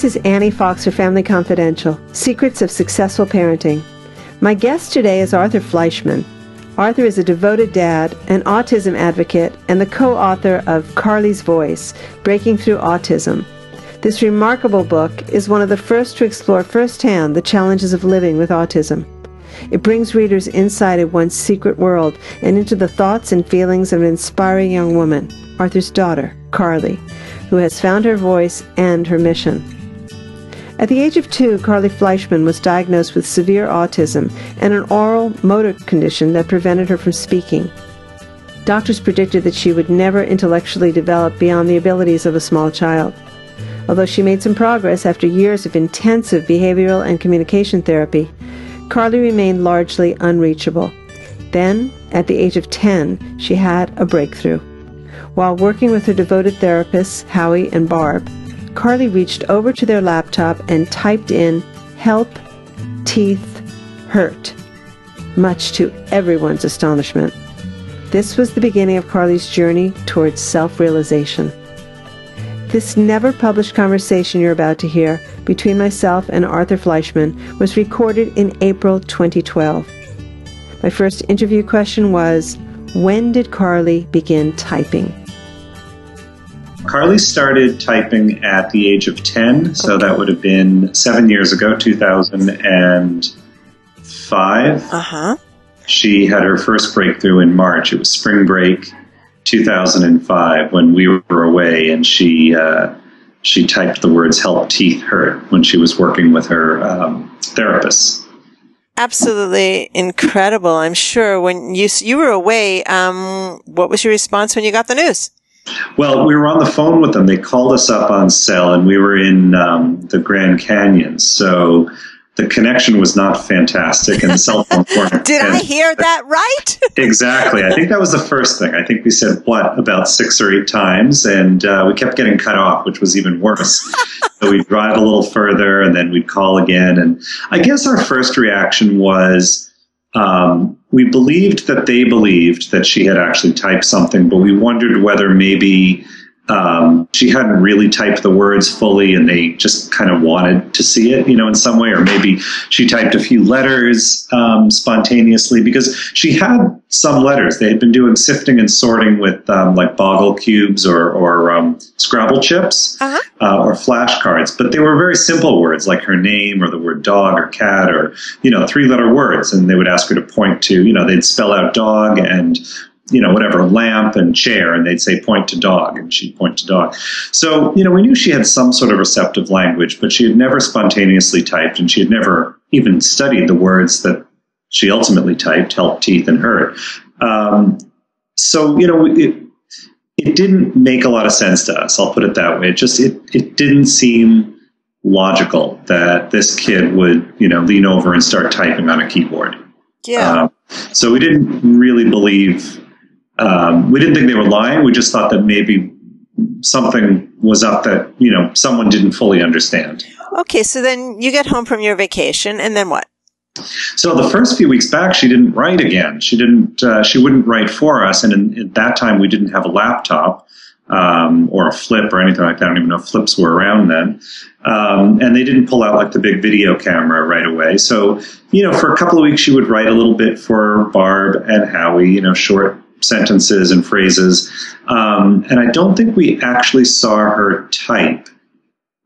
This is Annie Fox for Family Confidential Secrets of Successful Parenting. My guest today is Arthur Fleischmann. Arthur is a devoted dad, an autism advocate, and the co author of Carly's Voice Breaking Through Autism. This remarkable book is one of the first to explore firsthand the challenges of living with autism. It brings readers inside of one's secret world and into the thoughts and feelings of an inspiring young woman, Arthur's daughter, Carly, who has found her voice and her mission. At the age of two, Carly Fleischmann was diagnosed with severe autism and an oral motor condition that prevented her from speaking. Doctors predicted that she would never intellectually develop beyond the abilities of a small child. Although she made some progress after years of intensive behavioral and communication therapy, Carly remained largely unreachable. Then, at the age of 10, she had a breakthrough. While working with her devoted therapists, Howie and Barb, Carly reached over to their laptop and typed in help, teeth, hurt, much to everyone's astonishment. This was the beginning of Carly's journey towards self realization. This never published conversation you're about to hear between myself and Arthur Fleischmann was recorded in April 2012. My first interview question was When did Carly begin typing? Carly started typing at the age of 10, so that would have been seven years ago, 2005. Uh huh. She had her first breakthrough in March. It was spring break 2005 when we were away, and she uh, she typed the words "help teeth hurt" when she was working with her um, therapist. Absolutely incredible! I'm sure when you you were away, um, what was your response when you got the news? Well, we were on the phone with them. They called us up on cell, and we were in um, the Grand Canyon. So the connection was not fantastic, and the cell phone. Did I hear that right? exactly. I think that was the first thing. I think we said what about six or eight times, and uh, we kept getting cut off, which was even worse. so we'd drive a little further, and then we'd call again. And I guess our first reaction was. Um, we believed that they believed that she had actually typed something, but we wondered whether maybe um, she hadn't really typed the words fully and they just kind of wanted to see it, you know, in some way, or maybe she typed a few letters um, spontaneously because she had some letters. They had been doing sifting and sorting with um, like Boggle cubes or, or um, Scrabble chips uh-huh. uh, or flashcards, but they were very simple words like her name or the word dog or cat or, you know, three letter words. And they would ask her to point to, you know, they'd spell out dog and you know, whatever, lamp and chair, and they'd say point to dog, and she'd point to dog. So, you know, we knew she had some sort of receptive language, but she had never spontaneously typed, and she had never even studied the words that she ultimately typed, help, teeth, and hurt. Um, so, you know, it, it didn't make a lot of sense to us. I'll put it that way. It just, it, it didn't seem logical that this kid would, you know, lean over and start typing on a keyboard. Yeah. Um, so we didn't really believe um, we didn't think they were lying. We just thought that maybe something was up that you know someone didn't fully understand. Okay, so then you get home from your vacation, and then what? So the first few weeks back, she didn't write again. She didn't. Uh, she wouldn't write for us, and in, at that time, we didn't have a laptop um, or a flip or anything like that. I don't even know if flips were around then. Um, and they didn't pull out like the big video camera right away. So you know, for a couple of weeks, she would write a little bit for Barb and Howie. You know, short sentences and phrases. Um, and I don't think we actually saw her type.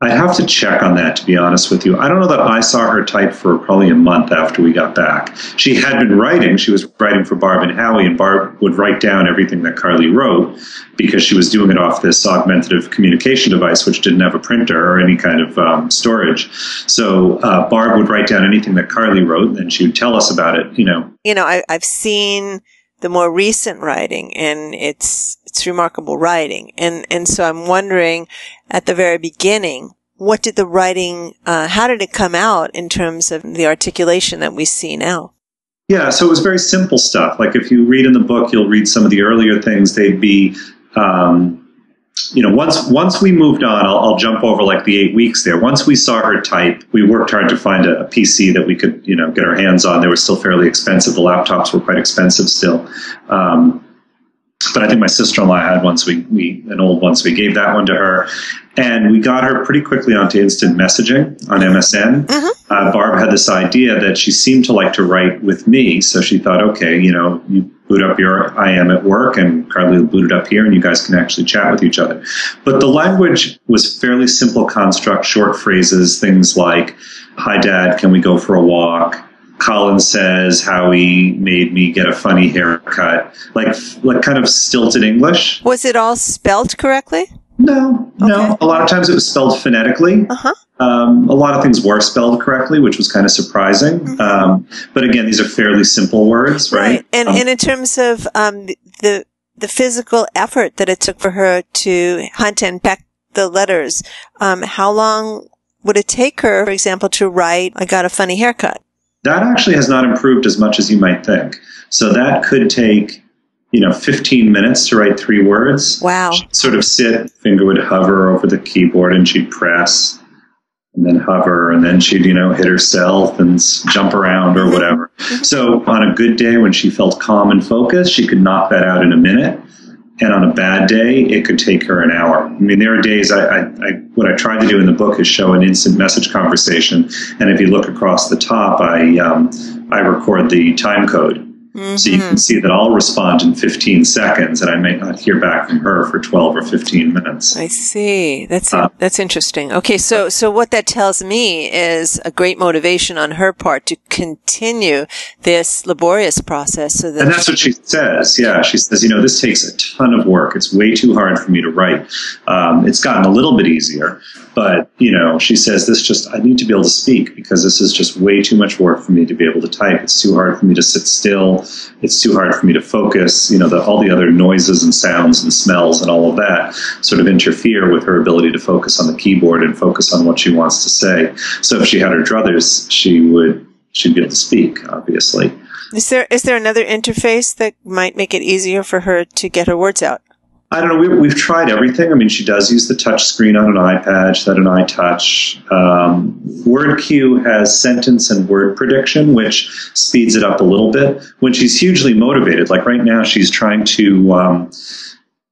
I'd have to check on that, to be honest with you. I don't know that I saw her type for probably a month after we got back. She had been writing. She was writing for Barb and Howie, and Barb would write down everything that Carly wrote because she was doing it off this augmentative communication device, which didn't have a printer or any kind of um, storage. So uh, Barb would write down anything that Carly wrote, and she would tell us about it. You know, you know, I, I've seen the more recent writing and it's, it's remarkable writing. And, and so I'm wondering at the very beginning, what did the writing, uh, how did it come out in terms of the articulation that we see now? Yeah, so it was very simple stuff. Like if you read in the book, you'll read some of the earlier things. They'd be, um, you know, once once we moved on, I'll, I'll, jump over like the eight weeks there. Once we saw her type, we worked hard to find a, a, PC that we could, you know, get our hands on. They were still fairly expensive. The laptops were quite expensive still. Um, but I think my sister-in-law had one, so we, we an old one, so we gave that one to her, and we got her pretty quickly onto instant messaging on MSN. Mm-hmm. Uh, Barb had this idea that she seemed to like to write with me, so she thought, okay, you know, you boot up your IM at work, and Carly will boot it up here, and you guys can actually chat with each other. But the language was fairly simple construct, short phrases, things like, "Hi, Dad, can we go for a walk?" Colin says how he made me get a funny haircut, like like kind of stilted English. Was it all spelled correctly? No, no. A lot of times it was spelled phonetically. Uh huh. Um, a lot of things were spelled correctly, which was kind of surprising. Mm-hmm. Um, but again, these are fairly simple words, right? And Um, and in terms of um the the physical effort that it took for her to hunt and peck the letters, um, how long would it take her, for example, to write "I got a funny haircut"? that actually has not improved as much as you might think. So that could take, you know, 15 minutes to write three words. Wow. sort of sit, finger would hover over the keyboard and she'd press and then hover and then she'd, you know, hit herself and jump around or whatever. So on a good day when she felt calm and focused, she could knock that out in a minute. And on a bad day, it could take her an hour. I mean, there are days I, I, I what I tried to do in the book is show an instant message conversation. And if you look across the top, I, um, I record the time code. So you can see that I'll respond in 15 seconds and I may not hear back from her for 12 or 15 minutes. I see. That's Uh, that's interesting. Okay, so so what that tells me is a great motivation on her part to continue this laborious process. So that And that's what she says. Yeah, she says, you know, this takes a ton of work. It's way too hard for me to write. Um, it's gotten a little bit easier, but you know, she says this just I need to be able to speak because this is just way too much work for me to be able to type. It's too hard for me to sit still. It's too hard for me to focus. You know, the, all the other noises and sounds and smells and all of that sort of interfere with her ability to focus on the keyboard and focus on what she wants to say. So if she had her druthers, she would she'd be able to speak, obviously. is there is there another interface that might make it easier for her to get her words out? I don't know. We, we've tried everything. I mean, she does use the touch screen on an iPad. She's had an iTouch. Um, WordQ has sentence and word prediction, which speeds it up a little bit. When she's hugely motivated, like right now, she's trying to um,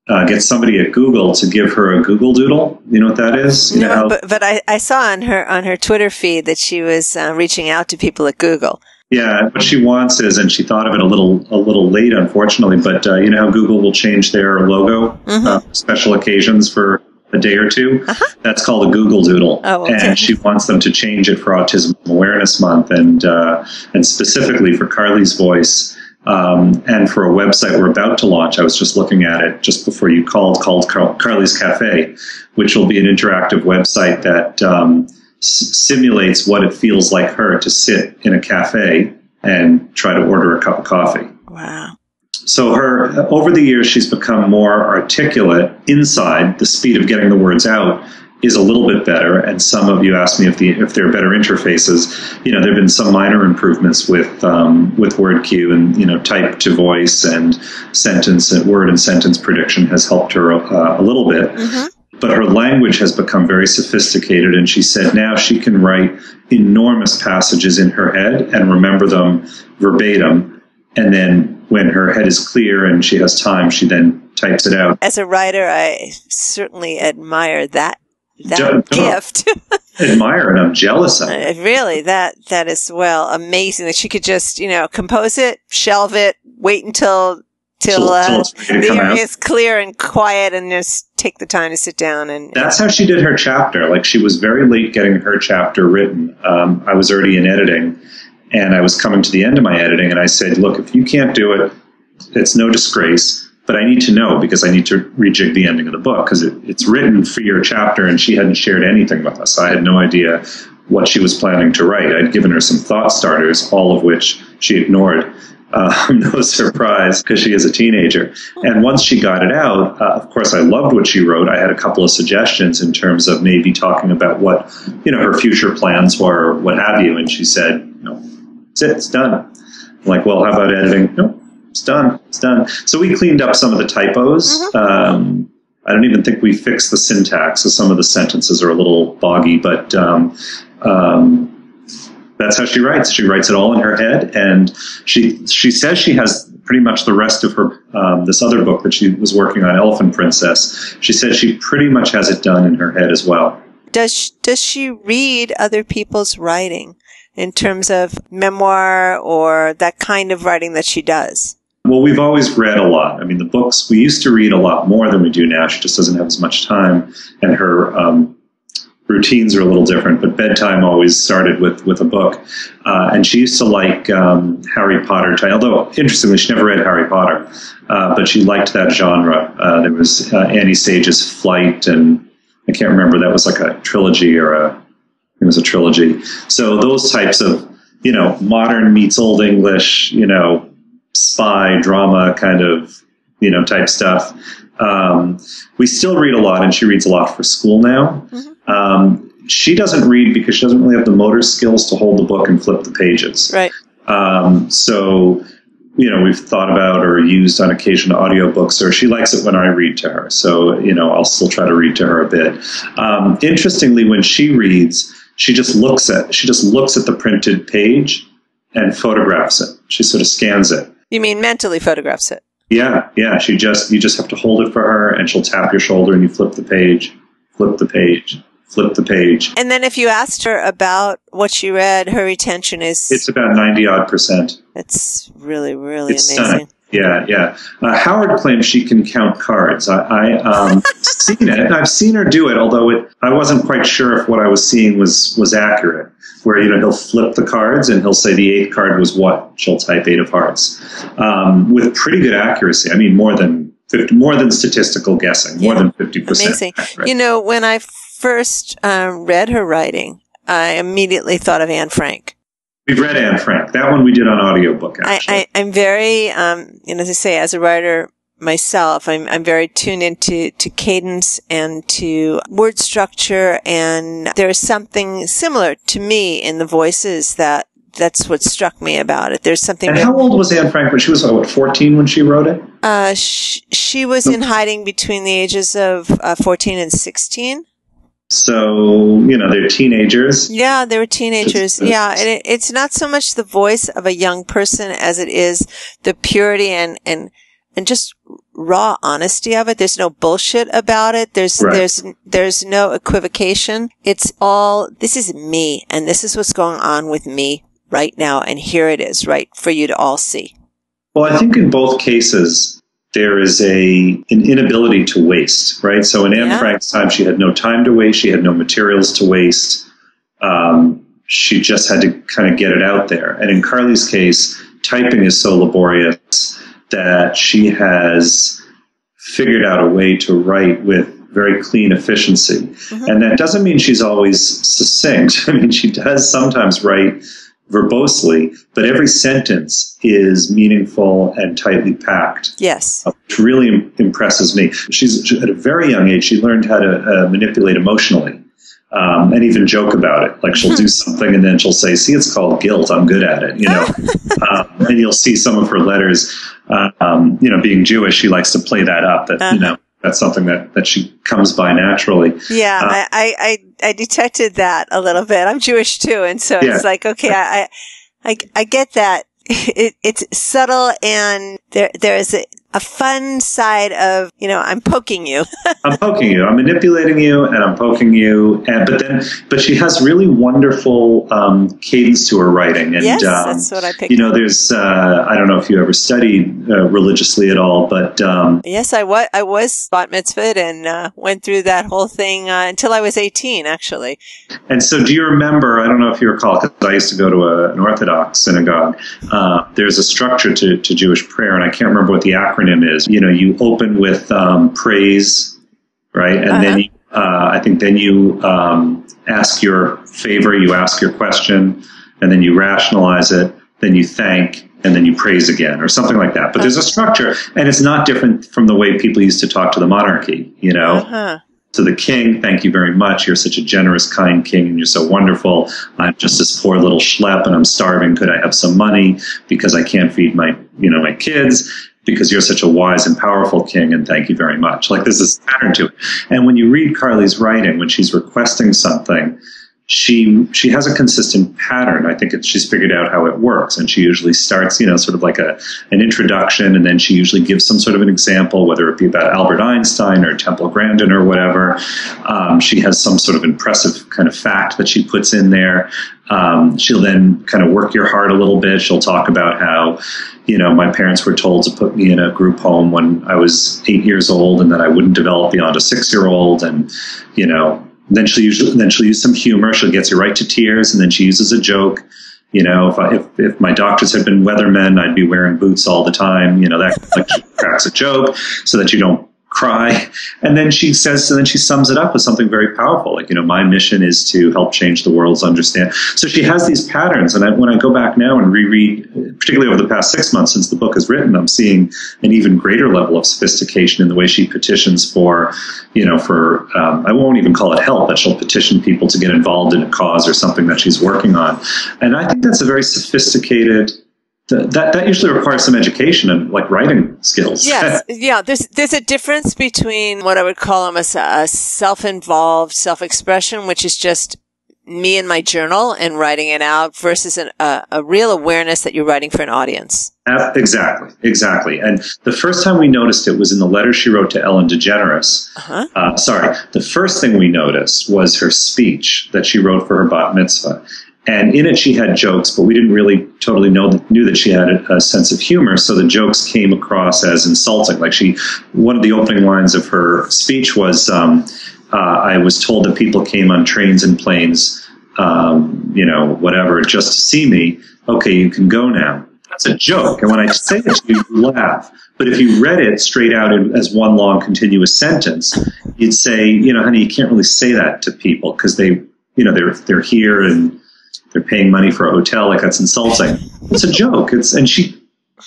uh, get somebody at Google to give her a Google Doodle. You know what that is? You know No, how- but but I, I saw on her on her Twitter feed that she was uh, reaching out to people at Google. Yeah, what she wants is, and she thought of it a little a little late, unfortunately. But uh, you know how Google will change their logo Mm-hmm. uh, special occasions for a day or 2 That's called a Google Doodle, Uh-huh. Oh, okay. and she wants them to change it for Autism Awareness Month, and uh, and specifically for Carly's voice. Um, and for a website we're about to launch, I was just looking at it just before you called, called Car- Carly's Cafe, which will be an interactive website that um, s- simulates what it feels like her to sit in a cafe and try to order a cup of coffee. Wow. So her over the years she's become more articulate inside. The speed of getting the words out is a little bit better. And some of you asked me if the if there are better interfaces. You know, there have been some minor improvements with um, with WordQ and you know type to voice and sentence and word and sentence prediction has helped her uh, a little bit. But her language has become very sophisticated, and she said now she can write enormous passages in her head and remember them verbatim. And then when her head is clear and she has time, she then types it out. As a writer, I certainly admire that that Don't- gift. Admire and I'm jealous of it. Uh, really, that that is well amazing that she could just you know compose it, shelve it, wait until till uh, the area is clear and quiet, and just take the time to sit down and. That's how she did her chapter. Like she was very late getting her chapter written. Um, I was already in editing, and I was coming to the end of my editing, and I said, "Look, if you can't do it, it's no disgrace." But I need to know because I need to rejig the ending of the book because it, it's written for your chapter, and she hadn't shared anything with us. I had no idea what she was planning to write. I'd given her some thought starters, all of which she ignored. Uh, no surprise because she is a teenager. And once she got it out, uh, of course, I loved what she wrote. I had a couple of suggestions in terms of maybe talking about what you know her future plans were, or what have you. And she said, "You know, it's it. It's done." I'm like, well, how about editing? No, it's done. It's done. So we cleaned up some of the typos. Um, I don't even think we fixed the syntax. So some of the sentences are a little boggy, but um, um, that's how she writes. She writes it all in her head, and she she says she has pretty much the rest of her um, this other book that she was working on, Elephant Princess. She said she pretty much has it done in her head as well. Does she, does she read other people's writing in terms of memoir or that kind of writing that she does? Well, we've always read a lot. I mean, the books we used to read a lot more than we do now. She just doesn't have as much time, and her um, routines are a little different. But bedtime always started with with a book, uh, and she used to like um, Harry Potter. Although interestingly, she never read Harry Potter, uh, but she liked that genre. Uh, there was uh, Angie Sage's Flyte, and I can't remember that was like a trilogy or a it was a trilogy. So those types of you know modern meets old English, you know spy drama kind of you know type stuff. Um, we still read a lot, and she reads a lot for school now. Mm-hmm. Um, she doesn't read because she doesn't really have the motor skills to hold the book and flip the pages. Right. Um, so, you know, we've thought about or used on occasion audiobooks, or she likes it when I read to her. So, you know, I'll still try to read to her a bit. Um, interestingly, when she reads, she just looks at she just looks at the printed page and photographs it. She sort of scans it. You mean mentally photographs it? Yeah, yeah. She just you just have to hold it for her, and she'll tap your shoulder, and you flip the page, flip the page, flip the page. And then if you asked her about what she read, her retention is it's about ninety odd percent. It's really, really it's amazing. Stunning. Yeah, yeah. Uh, Howard claims she can count cards. I, I um, seen it. I've seen her do it, although it, I wasn't quite sure if what I was seeing was was accurate. Where you know he'll flip the cards and he'll say the eighth card was what. She'll type eight of hearts um, with pretty good accuracy. I mean, more than 50, more than statistical guessing, more yeah. than fifty percent. Amazing. Right. You know, when I first um, read her writing, I immediately thought of Anne Frank. We've read Anne Frank. That one we did on audiobook, actually. I, am very, um, you know, as I say, as a writer myself, I'm, I'm very tuned into to cadence and to word structure. And there's something similar to me in the voices that that's what struck me about it. There's something. And how old was Anne Frank when she was what 14 when she wrote it? Uh, she, she was in hiding between the ages of uh, 14 and 16. So, you know, they're teenagers. Yeah, they were teenagers. Uh, yeah. And it, it's not so much the voice of a young person as it is the purity and, and, and just raw honesty of it. There's no bullshit about it. There's, right. there's, there's no equivocation. It's all, this is me and this is what's going on with me right now. And here it is, right? For you to all see. Well, I think in both cases, there is a an inability to waste, right? So in Anne yeah. Frank's time, she had no time to waste, she had no materials to waste. Um, she just had to kind of get it out there. And in Carly's case, typing is so laborious that she has figured out a way to write with very clean efficiency. Mm-hmm. And that doesn't mean she's always succinct. I mean, she does sometimes write verbosely, but every sentence is meaningful and tightly packed. Yes. Which really impresses me. She's at a very young age, she learned how to uh, manipulate emotionally. Um, and even joke about it. Like she'll do something and then she'll say, "See, it's called guilt. I'm good at it." You know, um, and you'll see some of her letters. Uh, um, you know, being Jewish, she likes to play that up. That uh-huh. you know, that's something that, that she comes by naturally. Yeah, uh, I, I, I detected that a little bit. I'm Jewish too, and so yeah. it's like, okay, I, I, I get that. It, it's subtle and there, there is a, a fun side of, you know, I'm poking you. I'm poking you. I'm manipulating you and I'm poking you. And, but then, but she has really wonderful um, cadence to her writing. And, yes, um, that's what I picked. You know, there's, uh, I don't know if you ever studied uh, religiously at all, but. Um, yes, I was, I was bat mitzvahed and uh, went through that whole thing uh, until I was 18, actually. And so do you remember, I don't know if you recall, because I used to go to a, an Orthodox synagogue, uh, there's a structure to, to Jewish prayer, and I can't remember what the acronym acronym is. You know, you open with um, praise, right? And uh-huh. then you, uh, I think then you um, ask your favor, you ask your question, and then you rationalize it, then you thank, and then you praise again, or something like that. But there's a structure, and it's not different from the way people used to talk to the monarchy, you know? Uh-huh. To the king, thank you very much. You're such a generous, kind king, and you're so wonderful. I'm just this poor little schlep, and I'm starving. Could I have some money because I can't feed my, you know, my kids? Because you're such a wise and powerful king, and thank you very much. Like there's this pattern to it. And when you read Carly's writing, when she's requesting something, she she has a consistent pattern. I think she's figured out how it works, and she usually starts, you know, sort of like a an introduction, and then she usually gives some sort of an example, whether it be about Albert Einstein or Temple Grandin or whatever. Um, she has some sort of impressive kind of fact that she puts in there. Um, she'll then kind of work your heart a little bit. She'll talk about how, you know, my parents were told to put me in a group home when I was eight years old, and that I wouldn't develop beyond a six year old, and you know then she'll use then she'll use some humor. She'll get you right to tears, and then she uses a joke. You know, if I, if, if my doctors had been weathermen, I'd be wearing boots all the time. You know, that like cracks a joke so that you don't cry. And then she says, and then she sums it up with something very powerful. Like, you know, my mission is to help change the world's understand. So she has these patterns. And I, when I go back now and reread, particularly over the past six months since the book is written, I'm seeing an even greater level of sophistication in the way she petitions for, you know, for, um, I won't even call it help, but she'll petition people to get involved in a cause or something that she's working on. And I think that's a very sophisticated, that that usually requires some education and like writing skills. Yes, yeah. There's there's a difference between what I would call a, a self-involved self-expression, which is just me and my journal and writing it out, versus an, a, a real awareness that you're writing for an audience. Exactly, exactly. And the first time we noticed it was in the letter she wrote to Ellen DeGeneres. Uh-huh. Uh, sorry, the first thing we noticed was her speech that she wrote for her bat mitzvah. And in it, she had jokes, but we didn't really totally know knew that she had a, a, sense of humor. So the jokes came across as insulting. Like she, one of the opening lines of her speech was, um, uh, "I was told that people came on trains and planes, um, you know, whatever, just to see me. Okay, you can go now." That's a joke. And when I say it, you laugh. But if you read it straight out as one long continuous sentence, you'd say, you know, honey, you can't really say that to people because they, you know, they're they're here and they're paying money for a hotel. Like that's insulting. It's a joke. It's and she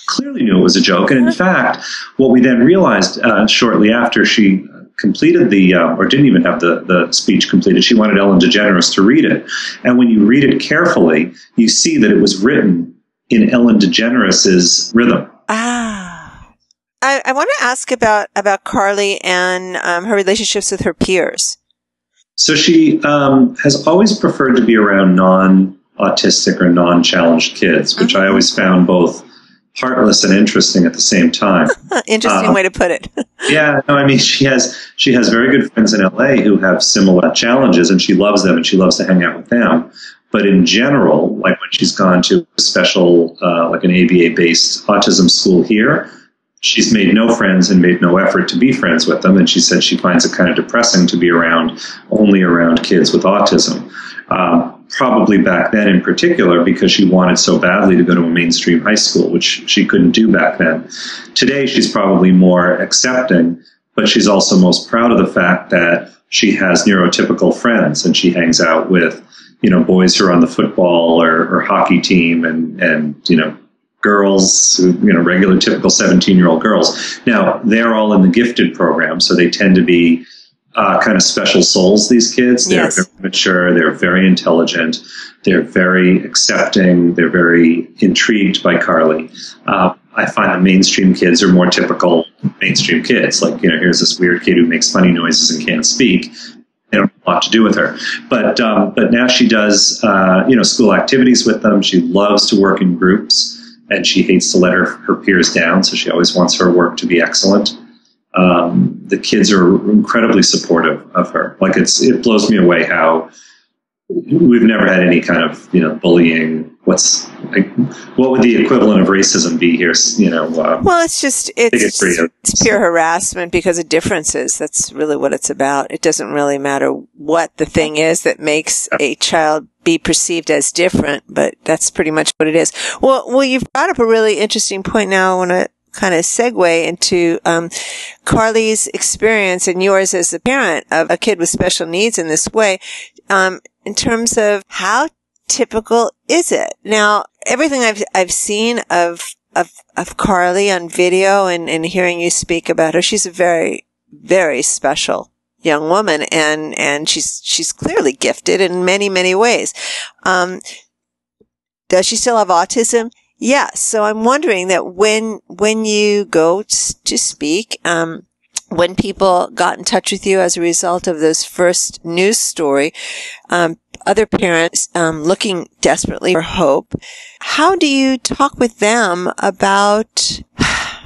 clearly knew it was a joke. And in fact, what we then realized uh, shortly after she completed the, uh, or didn't even have the, the speech completed, she wanted Ellen DeGeneres to read it. And when you read it carefully, you see that it was written in Ellen DeGeneres's rhythm. Ah. I, I want to ask about, about Carly and um, her relationships with her peers. So she um, has always preferred to be around non autistic or non challenged kids, which I mm-hmm. always found both heartless and interesting at the same time. interesting uh, way to put it. yeah, no, I mean she has she has very good friends in LA who have similar challenges, and she loves them and she loves to hang out with them. But in general, like when she's gone to a special, uh, like an ABA based autism school here, she's made no friends and made no effort to be friends with them. And she said she finds it kind of depressing to be around only around kids with autism. Um, probably back then in particular because she wanted so badly to go to a mainstream high school, which she couldn't do back then. Today, she's probably more accepting, but she's also most proud of the fact that she has neurotypical friends and she hangs out with, you know, boys who are on the football or, or hockey team and, and, you know, girls, you know, regular typical 17 year old girls. Now, they're all in the gifted program, so they tend to be uh, kind of special souls, these kids. They're yes. very mature, they're very intelligent, they're very accepting, they're very intrigued by Carly. Uh, I find the mainstream kids are more typical mainstream kids. Like, you know, here's this weird kid who makes funny noises and can't speak. They don't have a lot to do with her. But, um, but now she does, uh, you know, school activities with them. She loves to work in groups and she hates to let her, her peers down, so she always wants her work to be excellent. Um, the kids are incredibly supportive of her. Like it's it blows me away how we've never had any kind of you know bullying. What's like, what would the equivalent of racism be here? You know, uh, well, it's just it's, it's pure harassment because of differences. That's really what it's about. It doesn't really matter what the thing is that makes a child be perceived as different, but that's pretty much what it is. Well, well, you've brought up a really interesting point. Now I want to kind of segue into um, Carly's experience and yours as a parent of a kid with special needs in this way, um, in terms of how typical is it? Now, everything I've I've seen of of of Carly on video and, and hearing you speak about her, she's a very very special young woman and and she's she's clearly gifted in many many ways. Um, does she still have autism? Yes. So I'm wondering that when, when you go to speak, um, when people got in touch with you as a result of this first news story, um, other parents um, looking desperately for hope. How do you talk with them about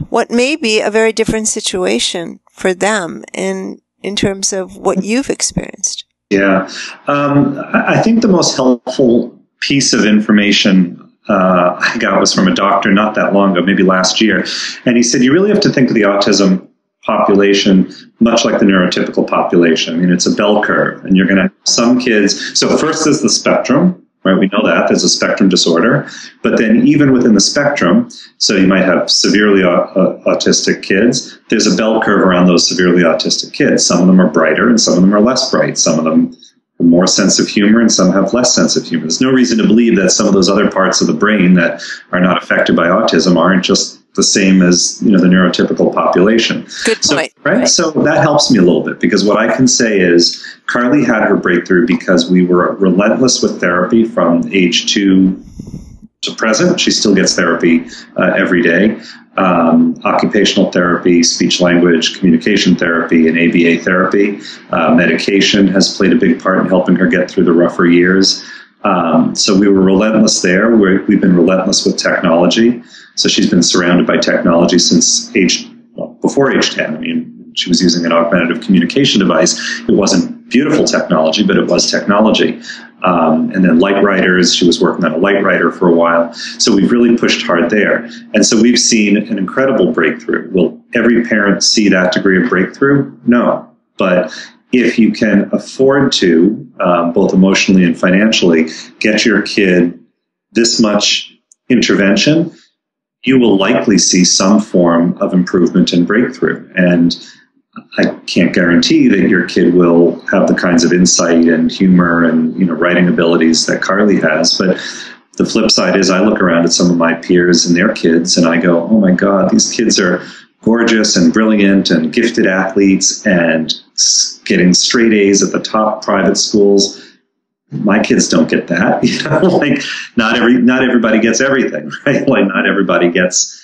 what may be a very different situation for them in in terms of what you've experienced? Yeah, um, I think the most helpful piece of information uh, I got was from a doctor not that long ago, maybe last year, and he said you really have to think of the autism population much like the neurotypical population. I mean, it's a bell curve, and you're going to have some kids. So first is the spectrum, right? We know that there's a spectrum disorder, but then even within the spectrum, so you might have severely autistic kids. There's a bell curve around those severely autistic kids. Some of them are brighter, and some of them are less bright. Some of them more sense of humor, and some have less sense of humor. There's no reason to believe that some of those other parts of the brain that are not affected by autism aren't just the same as you know the neurotypical population. Good point. So, right? right? So that helps me a little bit because what I can say is Carly had her breakthrough because we were relentless with therapy from age two to present. She still gets therapy uh, every day. Um, occupational therapy, speech language communication therapy, and ABA therapy. Uh, medication has played a big part in helping her get through the rougher years. Um, so we were relentless there. we have been relentless with technology. So she's been surrounded by technology since age, well, before age 10. I mean, she was using an augmentative communication device. It wasn't beautiful technology, but it was technology. Um, and then light writers, she was working on a light writer for a while. So we've really pushed hard there. And so we've seen an incredible breakthrough. Will every parent see that degree of breakthrough? No. But if you can afford to, um, both emotionally and financially, get your kid this much intervention, you will likely see some form of improvement and breakthrough. And I can't guarantee that your kid will have the kinds of insight and humor and you know writing abilities that Carly has, but the flip side is I look around at some of my peers and their kids and I go, "Oh my god, these kids are gorgeous and brilliant and gifted athletes and getting straight A's at the top private schools." my kids don't get that. You know, like not every not everybody gets everything, right? Like not everybody gets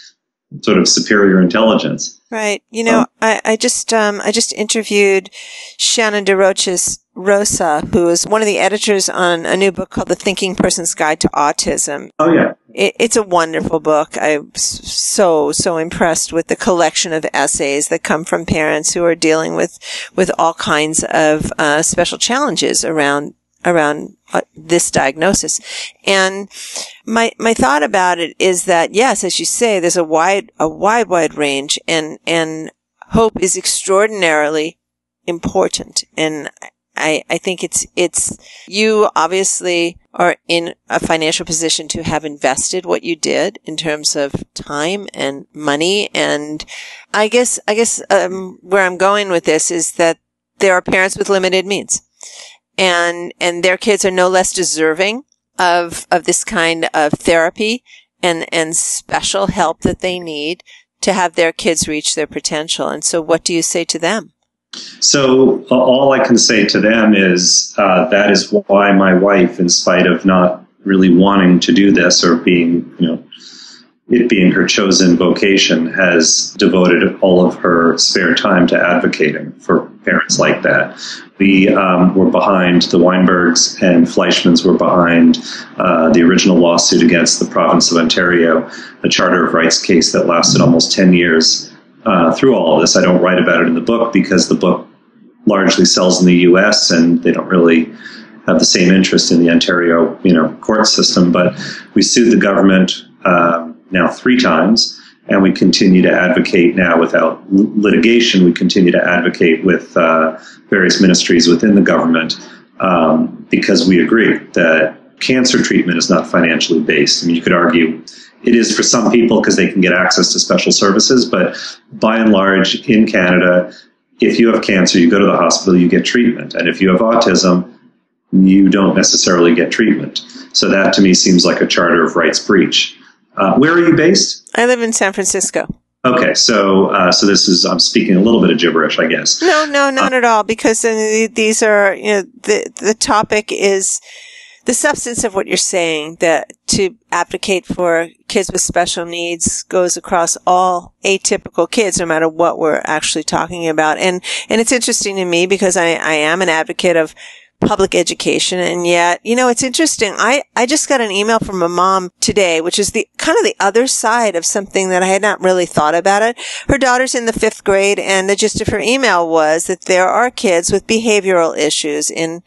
sort of superior intelligence. Right. You know, um, I, I just um, I just interviewed Shannon Des Roches Rosa, who is one of the editors on a new book called The Thinking Person's Guide to Autism. Oh yeah. It, it's a wonderful book. I'm so, so impressed with the collection of essays that come from parents who are dealing with, with all kinds of, uh, special challenges around around uh, this diagnosis. And my, my thought about it is that, yes, as you say, there's a wide, a wide, wide range and, and hope is extraordinarily important. And I, I think it's, it's, you obviously are in a financial position to have invested what you did in terms of time and money. And I guess, I guess, um, where I'm going with this is that there are parents with limited means and and their kids are no less deserving of of this kind of therapy and and special help that they need to have their kids reach their potential. And so, what do you say to them? So uh, all I can say to them is uh, that is why my wife, in spite of not really wanting to do this or being, you know, it being her chosen vocation, has devoted all of her spare time to advocating for parents like that. We um, were behind the Weinbergs and Fleischmanns were behind uh, the original lawsuit against the province of Ontario, a Charter of Rights case that lasted almost 10 years. Uh, through all of this, I don't write about it in the book because the book largely sells in the U.S. and they don't really have the same interest in the Ontario, you know, court system. But we sued the government uh, now three times and we continue to advocate now without litigation. We continue to advocate with uh, various ministries within the government um, because we agree that cancer treatment is not financially based. I mean, you could argue it is for some people because they can get access to special services, but by and large, in Canada, if you have cancer, you go to the hospital, you get treatment, and if you have autism, you don't necessarily get treatment. So that to me seems like a Charter of Rights breach. Uh, where are you based? I live in San Francisco. Okay, so uh, so this is I'm speaking a little bit of gibberish, I guess. No, no, not uh, at all. Because uh, these are you know the the topic is the substance of what you're saying. That to advocate for kids with special needs goes across all atypical kids, no matter what we're actually talking about. And and it's interesting to me because I I am an advocate of public education. And yet, you know, it's interesting. I, I just got an email from a mom today, which is the kind of the other side of something that I had not really thought about it. Her daughter's in the fifth grade and the gist of her email was that there are kids with behavioral issues in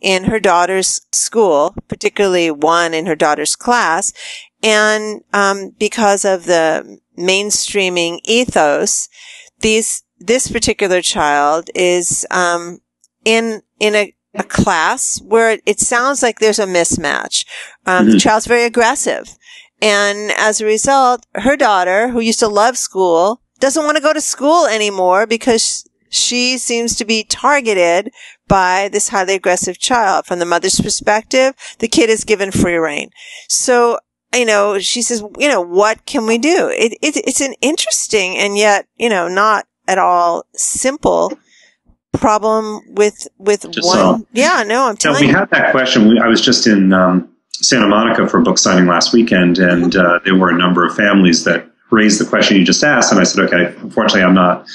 in her daughter's school, particularly one in her daughter's class. And um, because of the mainstreaming ethos, these this particular child is um, in in a, a class where it sounds like there's a mismatch. Um, mm-hmm. The child's very aggressive, and as a result, her daughter, who used to love school, doesn't want to go to school anymore because she seems to be targeted by this highly aggressive child. From the mother's perspective, the kid is given free rein. So, you know, she says, you know, what can we do? It, it, it's an interesting and yet, you know, not at all simple problem with with just one. So. Yeah, no, I'm telling no, we you. had that question. We, I was just in um, Santa Monica for a book signing last weekend, and mm-hmm. uh, there were a number of families that raised the question you just asked, and I said, okay, unfortunately, I'm not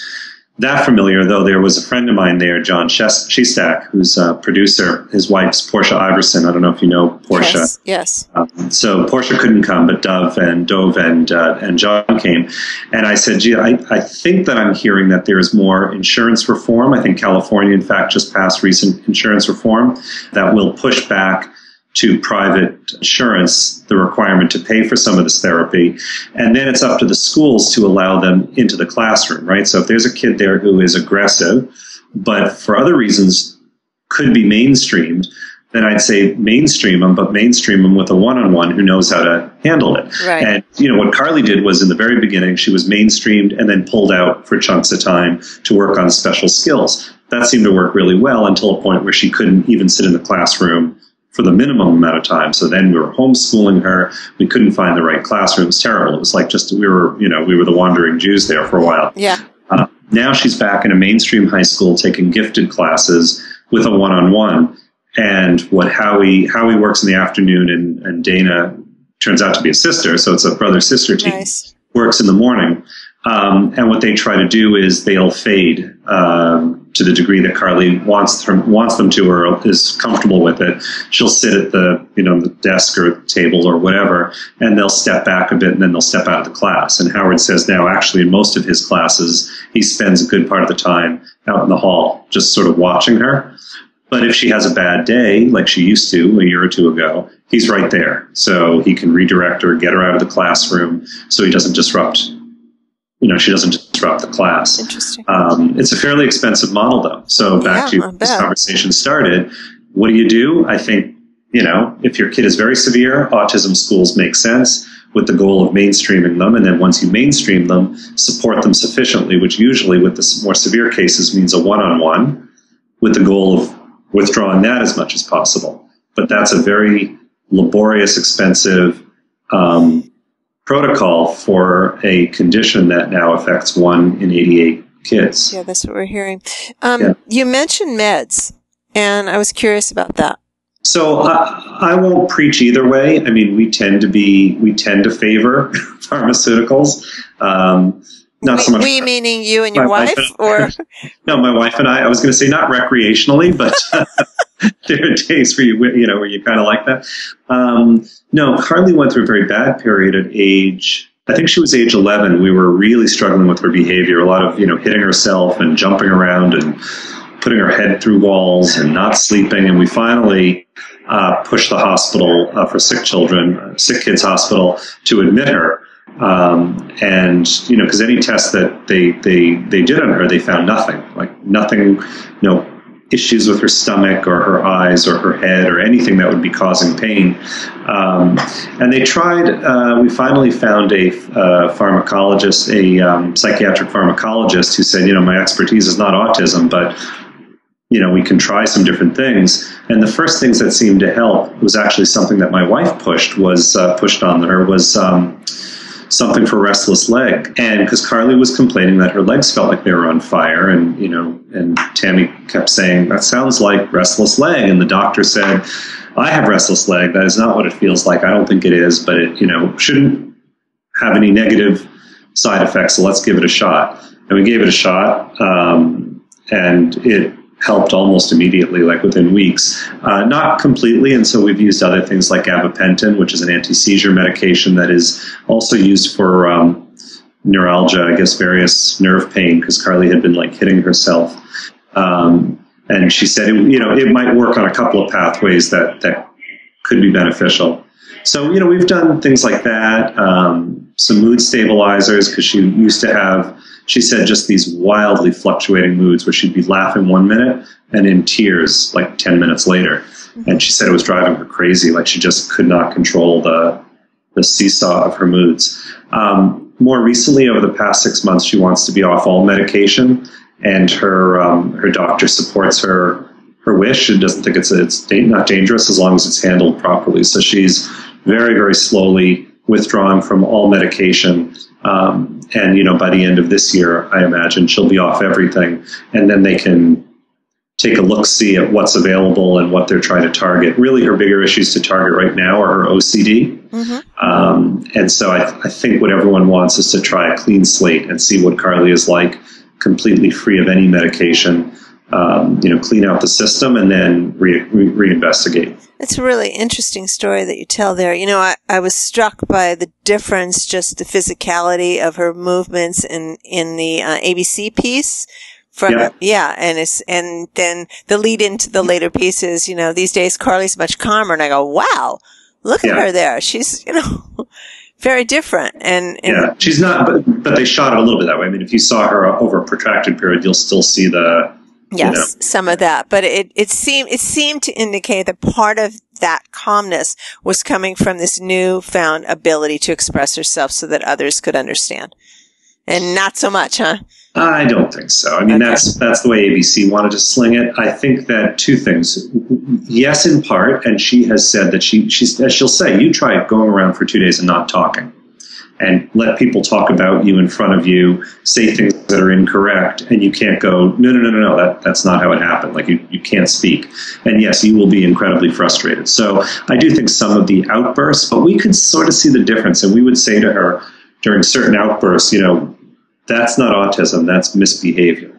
that familiar, though there was a friend of mine there, John Shestak, who's a producer. His wife's Portia Iversen. I don't know if you know Portia. Yes. yes. Um, so Portia couldn't come, but Dove and Dove and uh, and John came, and I said, "Gee, I, I think that I'm hearing that there is more insurance reform. I think California, in fact, just passed recent insurance reform that will push back." To private insurance the requirement to pay for some of this therapy. And then it's up to the schools to allow them into the classroom, right? So if there's a kid there who is aggressive, but for other reasons could be mainstreamed, then I'd say mainstream them, but mainstream them with a one-on-one who knows how to handle it. Right. And you know what Carly did was in the very beginning, she was mainstreamed and then pulled out for chunks of time to work on special skills. That seemed to work really well until a point where she couldn't even sit in the classroom for the minimum amount of time. So then we were homeschooling her. We couldn't find the right classroom. It was terrible. It was like just we were, you know, we were the wandering Jews there for a while. Yeah. Uh, now she's back in a mainstream high school taking gifted classes with a one-on-one. And what Howie Howie works in the afternoon, and, and Dana turns out to be a sister, so it's a brother sister team. Nice. Works in the morning. Um, and what they try to do is they'll fade um, to the degree that Carly wants them, wants them to or is comfortable with it. She'll sit at the you know the desk or table or whatever, and they'll step back a bit and then they'll step out of the class. And Howard says now, actually, in most of his classes, he spends a good part of the time out in the hall, just sort of watching her. But if she has a bad day, like she used to a year or two ago, he's right there. So he can redirect her, get her out of the classroom so he doesn't disrupt you know, she doesn't disrupt the class. Interesting. Um, it's a fairly expensive model, though. So back yeah, to this conversation started. What do you do? I think, you know, if your kid is very severe, autism schools make sense with the goal of mainstreaming them. And then once you mainstream them, support them sufficiently, which usually with the more severe cases means a one-on-one with the goal of withdrawing that as much as possible. But that's a very laborious, expensive, um, protocol for a condition that now affects one in 88 kids. Yeah, that's what we're hearing. Um, yeah. You mentioned meds, and I was curious about that. So uh, I won't preach either way. I mean, we tend to be we tend to favor pharmaceuticals. Um, not we, so much. We meaning you and your wife, wife and, or no, my wife and I. I was going to say not recreationally, but there are days where you you know where you kind of like that. Um, no, Carly went through a very bad period at age. I think she was age 11. We were really struggling with her behavior. A lot of you know hitting herself and jumping around and putting her head through walls and not sleeping. And we finally uh, pushed the hospital uh, for sick children, sick kids hospital, to admit her. Um, and you know, because any test that they they they did on her, they found nothing, like nothing, know, issues with her stomach or her eyes or her head or anything that would be causing pain. Um, and they tried, uh, we finally found a uh, pharmacologist, a um, psychiatric pharmacologist who said, you know, my expertise is not autism, but you know, we can try some different things. And the first things that seemed to help was actually something that my wife pushed was uh, pushed on her was um, something for restless leg. And because Carly was complaining that her legs felt like they were on fire, and you know, and Tammy kept saying that sounds like restless leg, and the doctor said, "I have restless leg. That is not what it feels like. I don't think it is, but it you know shouldn't have any negative side effects. So let's give it a shot." And we gave it a shot, um, and it helped almost immediately, like within weeks. Uh, not completely, and so we've used other things like gabapentin, which is an anti seizure medication that is also used for um, neuralgia, I guess, various nerve pain, because Carly had been like hitting herself. Um, and she said, it, you know, it might work on a couple of pathways that, that could be beneficial. So, you know, we've done things like that, um, some mood stabilizers, because she used to have, she said, just these wildly fluctuating moods where she'd be laughing one minute and in tears like 10 minutes later. And she said it was driving her crazy. Like she just could not control the, the seesaw of her moods. Um, more recently, over the past six months, she wants to be off all medication, and her um, her doctor supports her her wish and doesn't think it's it's not dangerous as long as it's handled properly. So she's very very slowly withdrawing from all medication. Um, and you know, by the end of this year, I imagine she'll be off everything, and then they can take a look see at what's available and what they're trying to target. Really, her bigger issues to target right now are her OCD. Mm-hmm. Um, and so I, I, think what everyone wants is to try a clean slate and see what Carly is like, completely free of any medication. Um, you know, clean out the system and then re- re- reinvestigate. It's a really interesting story that you tell there. You know, I, I was struck by the difference, just the physicality of her movements in, in the uh, ABC piece from yeah. yeah and it's and then the lead into the later pieces you know these days carly's much calmer and i go wow look yeah. at her there she's you know very different and, and, yeah she's not but but they shot it a little bit that way i mean if you saw her over a protracted period you'll still see the yes you know. some of that but it it seemed it seemed to indicate that part of that calmness was coming from this newfound ability to express herself so that others could understand and not so much huh I don't think so. I mean, okay. that's that's the way ABC wanted to sling it. I think that two things. Yes, in part, and she has said that she she's as she'll say, you try going around for two days and not talking, and let people talk about you in front of you, say things that are incorrect, and you can't go, no, no, no, no, no, that that's not how it happened. Like you you can't speak, and yes, you will be incredibly frustrated. So I do think some of the outbursts, but we could sort of see the difference, and we would say to her during certain outbursts, you know that's not autism, that's misbehavior.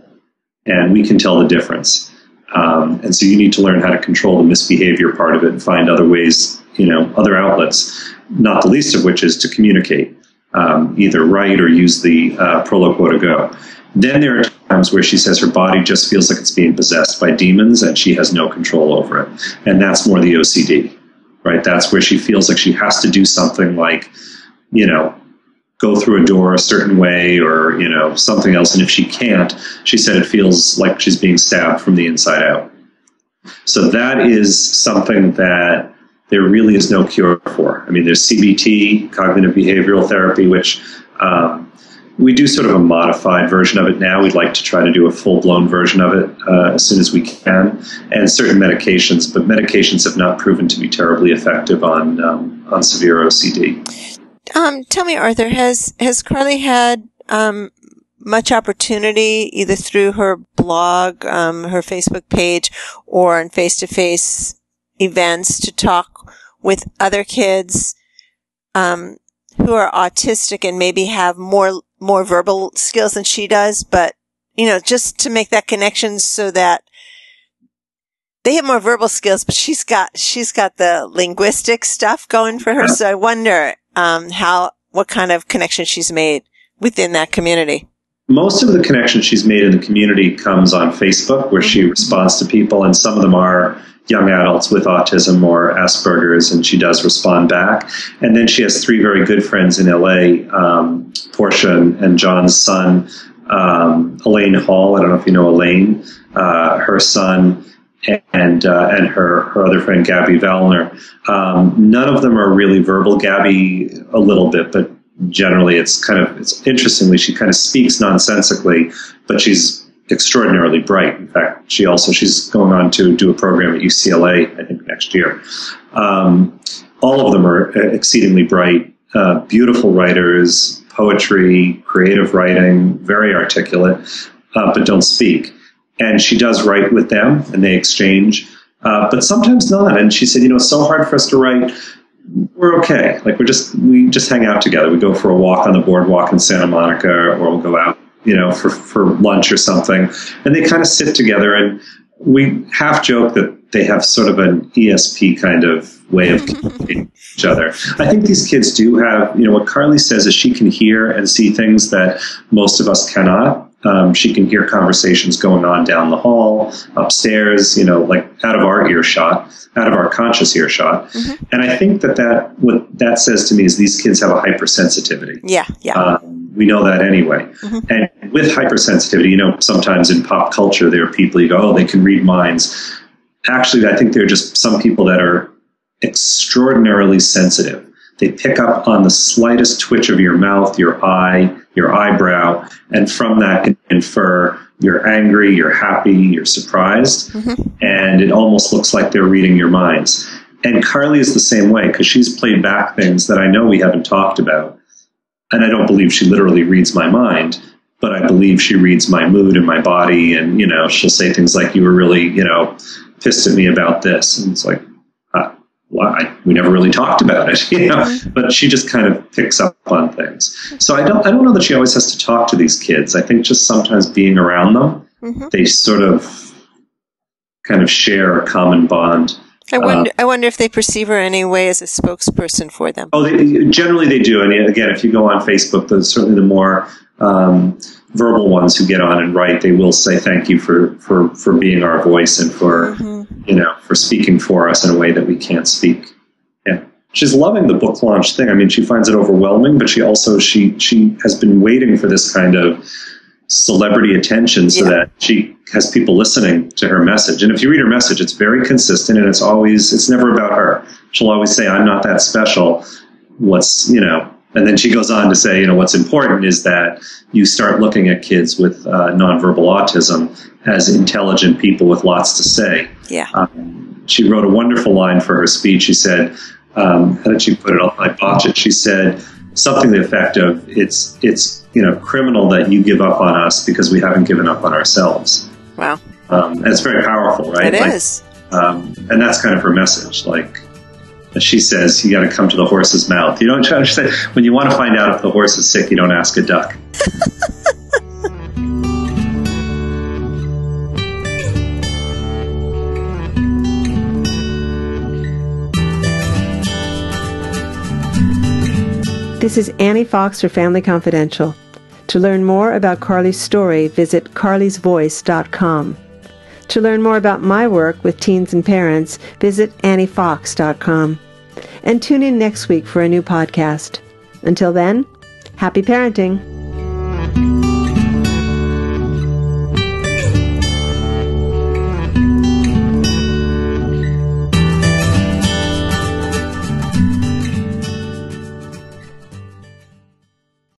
And we can tell the difference. Um, and so you need to learn how to control the misbehavior part of it and find other ways, you know, other outlets, not the least of which is to communicate, um, either write or use the uh, Proloquo2Go. Then there are times where she says her body just feels like it's being possessed by demons and she has no control over it. And that's more the OCD, right? That's where she feels like she has to do something like, you know, go through a door a certain way or you know something else and if she can't she said it feels like she's being stabbed from the inside out so that is something that there really is no cure for i mean there's cbt cognitive behavioral therapy which um, we do sort of a modified version of it now. We'd like to try to do a full blown version of it uh, as soon as we can, and certain medications. But medications have not proven to be terribly effective on um, on severe OCD. Um, tell me, Arthur, has has Carly had um, much opportunity either through her blog, um, her Facebook page, or in face to face events to talk with other kids um, who are autistic and maybe have more more verbal skills than she does, but you know, just to make that connection so that they have more verbal skills, but she's got she's got the linguistic stuff going for her. So I wonder um, how what kind of connection she's made within that community. Most of the connection she's made in the community comes on Facebook, where she mm-hmm. responds to people, and some of them are young adults with autism or Asperger's, and she does respond back. And then she has three very good friends in LA, um, Portia and, John's son, um, Elaine Hall. I don't know if you know Elaine, uh, her son, and uh, and her her other friend Gabby Vallner. Um, none of them are really verbal. Gabby a little bit, but generally it's kind of it's interestingly she kind of speaks nonsensically, but she's extraordinarily bright. In fact, she also she's going on to do a program at UCLA I think next year. Um, all of them are exceedingly bright, uh, beautiful writers, poetry, creative writing, very articulate, uh, but don't speak and she does write with them and they exchange, uh, but sometimes not. And she said, you know, it's so hard for us to write. We're okay. Like we're just we just hang out together. We go for a walk on the boardwalk in Santa Monica, or we'll go out, you know, for for lunch or something. And they kind of sit together. And we half joke that they have sort of an ESP kind of way of communicating each other. I think these kids do have, you know, what Carly says is she can hear and see things that most of us cannot. Um, she can hear conversations going on down the hall, upstairs, you know, like out of our earshot, out of our conscious earshot. Mm-hmm. And I think that that what that says to me is these kids have a hypersensitivity. Yeah, yeah. Um, we know that anyway. Mm-hmm. And with hypersensitivity, you know, sometimes in pop culture there are people you go, oh, they can read minds. Actually, I think there are just some people that are extraordinarily sensitive. They pick up on the slightest twitch of your mouth, your eye, your eyebrow, and from that can infer you're angry, you're happy, you're surprised, mm-hmm. and it almost looks like they're reading your minds. And Carly is the same way because she's played back things that I know we haven't talked about. And I don't believe she literally reads my mind, but I believe she reads my mood and my body. And, you know, she'll say things like, You were really, you know, pissed at me about this. And it's like, well, I, we never really talked about it, you know, mm-hmm. but she just kind of picks up on things. So I don't, I don't know that she always has to talk to these kids. I think just sometimes being around them, mm-hmm. they sort of kind of share a common bond. I wonder, uh, I wonder if they perceive her in any way as a spokesperson for them. Oh, they, generally they do. And again, if you go on Facebook, the, certainly the more um, verbal ones who get on and write, they will say thank you for for for being our voice and for mm-hmm. You know for speaking for us in a way that we can't speak. Yeah, she's loving the book launch thing. I mean, she finds it overwhelming, but she also she she has been waiting for this kind of celebrity attention so yeah. that she has people listening to her message. And if you read her message, it's very consistent and it's always it's never about her. She'll always say, "I'm not that special." What's you know and then she goes on to say, you know, what's important is that you start looking at kids with uh, nonverbal autism as intelligent people with lots to say. Yeah. Um, she wrote a wonderful line for her speech. She said, um, how did she put it? I botch it. She said something to the effect of, "It's it's you know criminal that you give up on us because we haven't given up on ourselves." Wow. Um, and it's very powerful, right? It like, is. Um, and that's kind of her message. Like, as she says, you got to come to the horse's mouth. You don't try to say, when you want to find out if the horse is sick, you don't ask a duck. This is Annie Fox for Family Confidential. To learn more about Carly's story, visit carlysvoice.com. To learn more about my work with teens and parents, visit anniefox.com. And tune in next week for a new podcast. Until then, happy parenting.